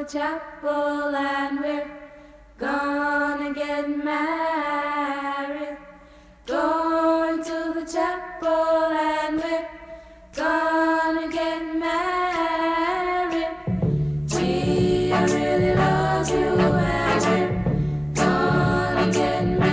the chapel and we're gonna get married. Going to the chapel and we're gonna get married. We, I really love you and we're gonna get married.